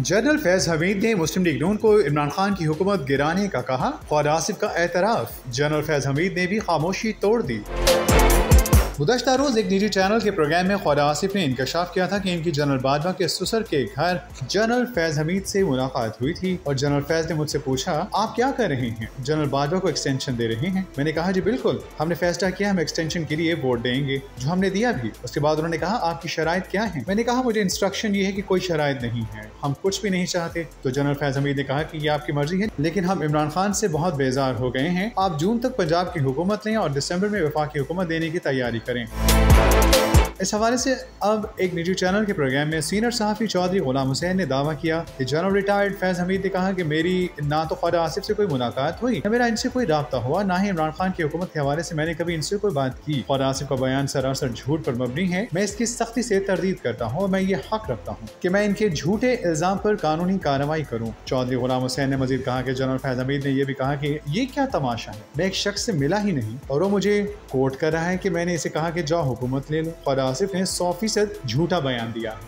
General Faiz Hamid ने मुस्लिम league नून को इमरान खान की हुकूमत गिराने का कहा ख्वाद आसिफ का एतराफ। जनरल फैज हमीद ने भी खामोशी तोड़ दी। गुजशत रोज एक निजी चैनल के प्रोग्राम में ख्वाजा आसिफ ने इंकशाफ किया था कि इनकी जनरल बाजवा के सुसर के घर जनरल फैज हमीद से मुलाकात हुई थी और जनरल फैज ने मुझसे पूछा, आप क्या कर रहे हैं? जनरल बाजवा को एक्सटेंशन दे रहे हैं? मैंने कहा, जी बिल्कुल, हमने फैसला किया, हम एक्सटेंशन के लिए वोट देंगे, जो हमने दिया भी। उसके बाद उन्होंने कहा, आपकी शराय क्या है? मैंने कहा, मुझे इंस्ट्रक्शन ये है की कोई शराय नहीं है, हम कुछ भी नहीं चाहते। तो जनरल फैज हमीद ने कहा की, ये आपकी मर्ज़ी है, लेकिन हम इमरान खान से बहुत बेजार हो गए हैं। आप जून तक पंजाब की हुकूमत लें और दिसंबर में वफाकी हुकूमत देने की तैयारी करें इस हवाले से अब एक निजी चैनल के प्रोग्राम में सीनियर सहाफ़ी चौधरी गुलाम हुसैन ने दावा किया कि जनरल रिटायर्ड फैज़ हमीद ने कहा कि मेरी ना तो ख्वाजा आसिफ से कोई मुलाकात हुई, ना मेरा इनसे कोई रबता हुआ, ना ही इमरान खान की हुकूमत के हवाले से मैंने कभी इनसे कोई बात की। ख्वाजा आसिफ का बयान सरासर झूठ पर मबनी है। मैं इसकी सख्ती से तरदीद करता हूँ और मैं ये हक रखता हूँ कि मैं इनके झूठे इल्ज़ाम पर कानूनी कार्रवाई करूँ। चौधरी गुलाम हुसैन ने मजीद कहा कि जनरल फैज़ हमीद ने यह भी कहा कि ये क्या तमाशा है? मैं एक शख्स से मिला ही नहीं और वो मुझे कोर्ट कर रहा है कि मैंने इसे कहा कि जाओ हुकूमत ले लो। ख्वाजा आसिफ ने सौ फ़ीसद झूठा बयान दिया।